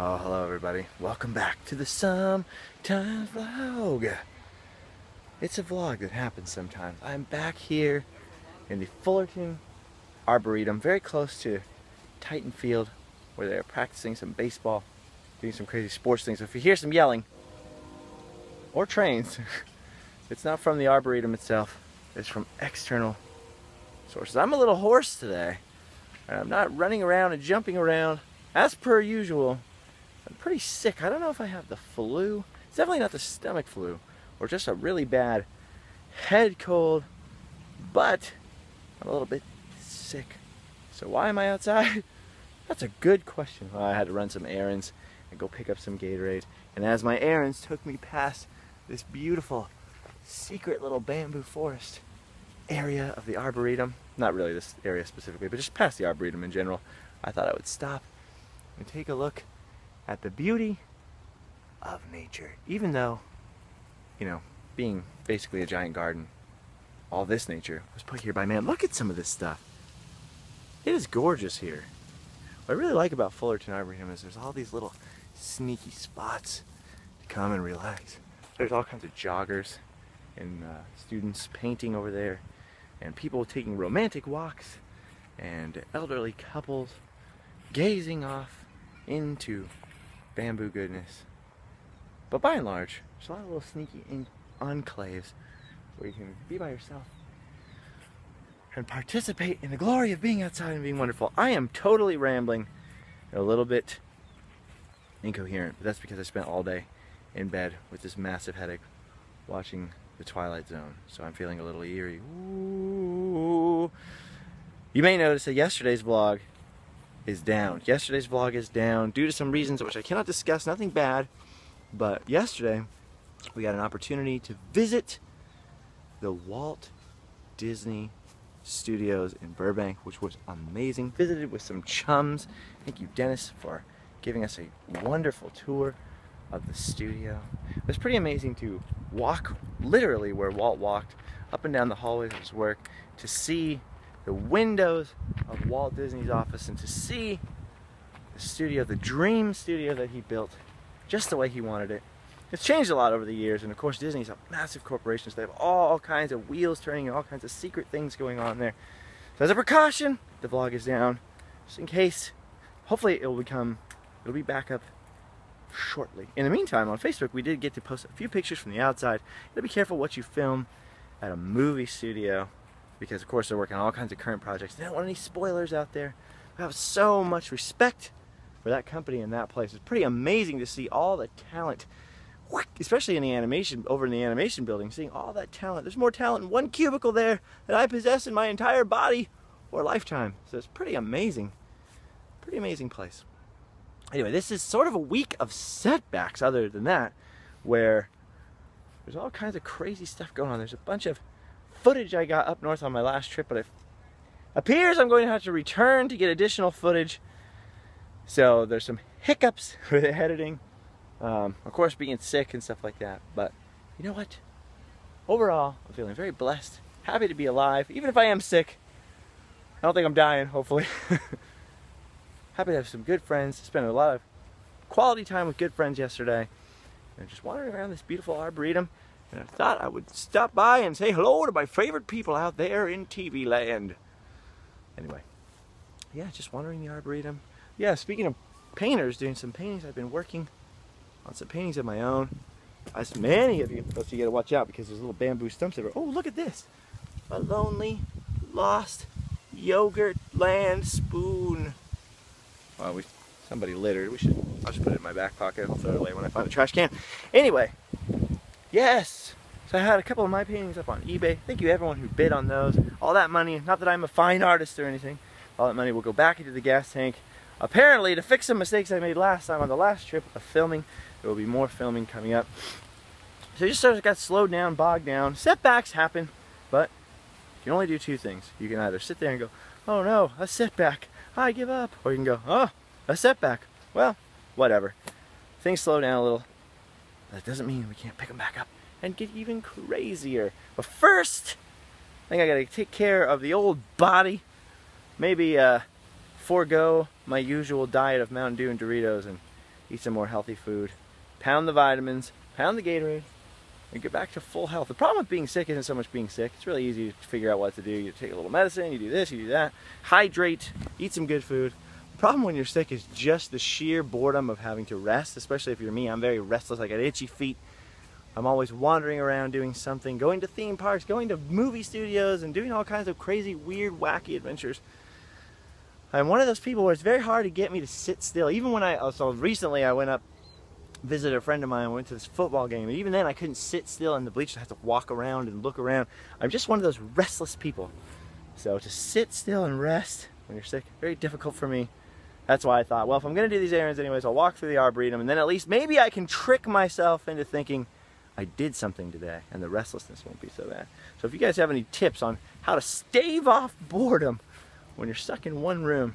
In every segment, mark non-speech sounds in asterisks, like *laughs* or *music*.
Oh, hello everybody. Welcome back to the Sometimes Vlog. It's a vlog that happens sometimes. I'm back here in the Fullerton Arboretum, very close to Titan Field, where they're practicing some baseball, doing some crazy sports things. So if you hear some yelling, or trains, *laughs* it's not from the Arboretum itself, it's from external sources. I'm a little hoarse today, and I'm not running around and jumping around as per usual I'm pretty sick. I don't know if I have the flu. It's definitely not the stomach flu or just a really bad head cold, but I'm a little bit sick. So why am I outside? *laughs* That's a good question. Well, I had to run some errands and go pick up some Gatorade. And as my errands took me past this beautiful secret little bamboo forest area of the Arboretum, not really this area specifically, but just past the Arboretum in general, I thought I would stop and take a look at the beauty of nature. Even though, you know, being basically a giant garden, all this nature was put here by man. Look at some of this stuff. It is gorgeous here. What I really like about Fullerton Arboretum is there's all these little sneaky spots to come and relax. There's all kinds of joggers and uh, students painting over there and people taking romantic walks and elderly couples gazing off into bamboo goodness. But by and large, there's a lot of little sneaky enclaves where you can be by yourself and participate in the glory of being outside and being wonderful. I am totally rambling, a little bit incoherent, but that's because I spent all day in bed with this massive headache watching The Twilight Zone. So I'm feeling a little eerie. Ooh. You may notice that yesterday's vlog is down. Yesterday's vlog is down due to some reasons which I cannot discuss, nothing bad, but yesterday we got an opportunity to visit the Walt Disney Studios in Burbank, which was amazing. Visited with some chums. Thank you, Dennis, for giving us a wonderful tour of the studio. It was pretty amazing to walk literally where Walt walked up and down the hallways of his work to see the windows of Walt Disney's office and to see the studio, the dream studio that he built, just the way he wanted it. It's changed a lot over the years, and of course Disney's a massive corporation, so they have all kinds of wheels turning and all kinds of secret things going on there. So as a precaution, the vlog is down, just in case. Hopefully it will become, it'll be back up shortly. In the meantime, on Facebook, we did get to post a few pictures from the outside. You gotta be careful what you film at a movie studio because of course they're working on all kinds of current projects. They don't want any spoilers out there. I have so much respect for that company and that place. It's pretty amazing to see all the talent, especially in the animation, over in the animation building, seeing all that talent. There's more talent in one cubicle there than I possess in my entire body or lifetime. So it's pretty amazing. Pretty amazing place. Anyway, this is sort of a week of setbacks other than that, where there's all kinds of crazy stuff going on. There's a bunch of footage I got up north on my last trip, but it appears I'm going to have to return to get additional footage. So there's some hiccups *laughs* with the editing. Um, of course, being sick and stuff like that. But you know what? Overall, I'm feeling very blessed, happy to be alive, even if I am sick. I don't think I'm dying, hopefully. *laughs* happy to have some good friends, spent a lot of quality time with good friends yesterday. And just wandering around this beautiful arboretum. And I thought I would stop by and say hello to my favorite people out there in TV land. Anyway, yeah, just wandering the Arboretum. Yeah, speaking of painters, doing some paintings, I've been working on some paintings of my own. As many of you, but you gotta watch out because there's little bamboo stumps everywhere. Oh, look at this. A lonely, lost yogurt land spoon. Well, we somebody littered. We should, I'll just put it in my back pocket. I'll throw it away when I find a trash can. Anyway, Yes! So I had a couple of my paintings up on eBay. Thank you everyone who bid on those. All that money, not that I'm a fine artist or anything, all that money will go back into the gas tank. Apparently, to fix some mistakes I made last time on the last trip of filming, there will be more filming coming up. So it just sort of got slowed down, bogged down. Setbacks happen, but you can only do two things. You can either sit there and go, oh no, a setback, I give up. Or you can go, oh, a setback. Well, whatever. Things slow down a little, that doesn't mean we can't pick them back up and get even crazier. But first, I think I gotta take care of the old body. Maybe uh, forego my usual diet of Mountain Dew and Doritos and eat some more healthy food, pound the vitamins, pound the Gatorade, and get back to full health. The problem with being sick isn't so much being sick. It's really easy to figure out what to do. You take a little medicine, you do this, you do that. Hydrate, eat some good food. Problem when you're sick is just the sheer boredom of having to rest, especially if you're me. I'm very restless. I got itchy feet. I'm always wandering around doing something, going to theme parks, going to movie studios, and doing all kinds of crazy, weird, wacky adventures. I'm one of those people where it's very hard to get me to sit still. Even when I, oh, so recently I went up visited a friend of mine, went to this football game, and even then I couldn't sit still in the bleachers. I had to walk around and look around. I'm just one of those restless people. So to sit still and rest when you're sick, very difficult for me. That's why I thought, well, if I'm gonna do these errands anyways, I'll walk through the Arboretum, and then at least maybe I can trick myself into thinking I did something today, and the restlessness won't be so bad. So if you guys have any tips on how to stave off boredom when you're stuck in one room,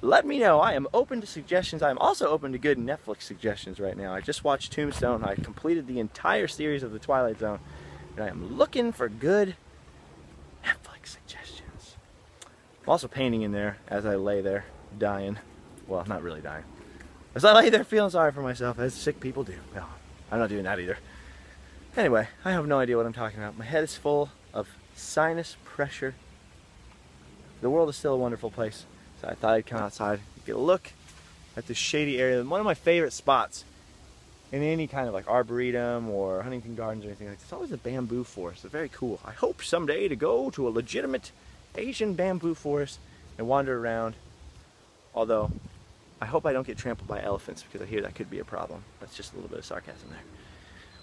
let me know. I am open to suggestions. I am also open to good Netflix suggestions right now. I just watched Tombstone. I completed the entire series of The Twilight Zone, and I am looking for good Netflix suggestions. I'm also painting in there as I lay there, dying. Well, I'm not really dying. As I lay there feeling sorry for myself, as sick people do. No, I'm not doing that either. Anyway, I have no idea what I'm talking about. My head is full of sinus pressure. The world is still a wonderful place. So I thought I'd come outside, get a look at this shady area. One of my favorite spots in any kind of like arboretum or Huntington Gardens or anything like that. It's always a bamboo forest. Very cool. I hope someday to go to a legitimate Asian bamboo forest and wander around. Although, I hope I don't get trampled by elephants because I hear that could be a problem. That's just a little bit of sarcasm there.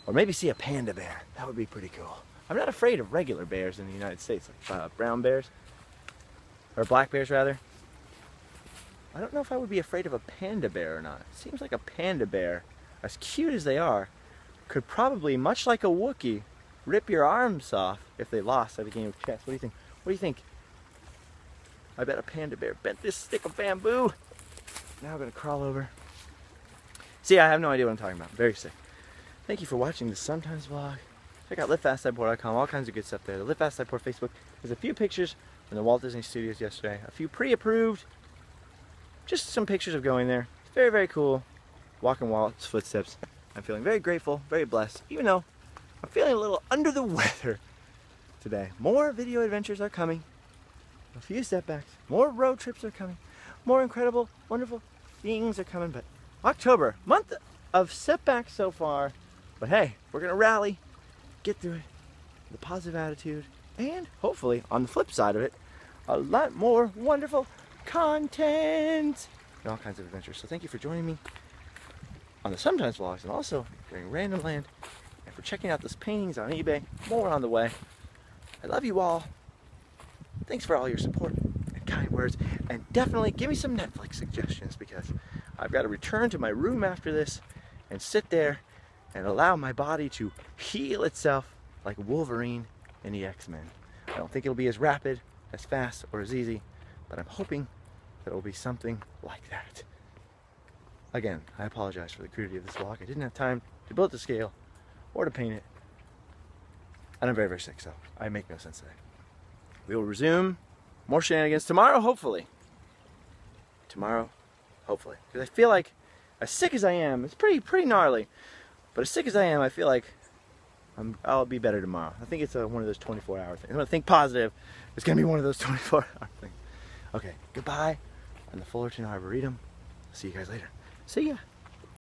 Or maybe see a panda bear. That would be pretty cool. I'm not afraid of regular bears in the United States, like uh, brown bears, or black bears rather. I don't know if I would be afraid of a panda bear or not. It seems like a panda bear, as cute as they are, could probably, much like a Wookiee, rip your arms off if they lost at a game of chess. What do you think? What do you think? I bet a panda bear bent this stick of bamboo. Now I'm gonna crawl over. See, I have no idea what I'm talking about. Very sick. Thank you for watching the Sometimes vlog. Check out liveFastDiePoor.com, all kinds of good stuff there. The Live Fast Die Poor Facebook. There's a few pictures from the Walt Disney Studios yesterday. A few pre-approved just some pictures of going there. Very, very cool. Walking Walt's footsteps. I'm feeling very grateful, very blessed, even though I'm feeling a little under the weather today. More video adventures are coming. A few setbacks. More road trips are coming. More incredible, wonderful things are coming. But October, month of setbacks so far. But hey, we're to rally, get through it the positive attitude, and hopefully, on the flip side of it, a lot more wonderful content and all kinds of adventures. So thank you for joining me on the Sometimes Vlogs and also during Random Land and for checking out those paintings on eBay. More on the way. I love you all. Thanks for all your support words. And definitely give me some Netflix suggestions because I've got to return to my room after this and sit there and allow my body to heal itself like Wolverine in the X-Men. I don't think it'll be as rapid, as fast, or as easy, but I'm hoping that it will be something like that. Again, I apologize for the crudity of this vlog. I didn't have time to build the scale or to paint it. And I'm very, very sick, so I make no sense today. We will resume more shenanigans tomorrow, hopefully. Tomorrow, hopefully. Because I feel like, as sick as I am, it's pretty, pretty gnarly. But as sick as I am, I feel like i will be better tomorrow. I think it's a, one of those 24 hour things. I'm to think positive. It's going to be one of those *laughs* 24 hour things. Okay, goodbye on the Fullerton Arboretum. See you guys later. See ya.